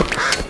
Ha ha ha!